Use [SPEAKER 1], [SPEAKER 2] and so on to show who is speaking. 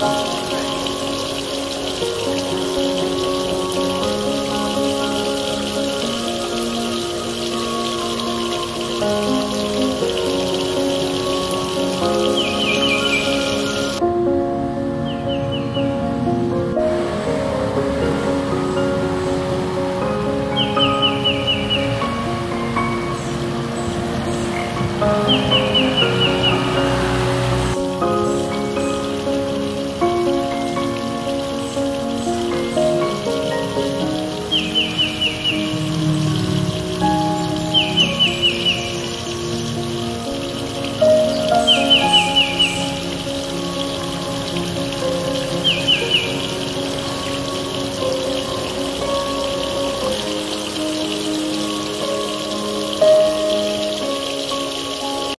[SPEAKER 1] Bye.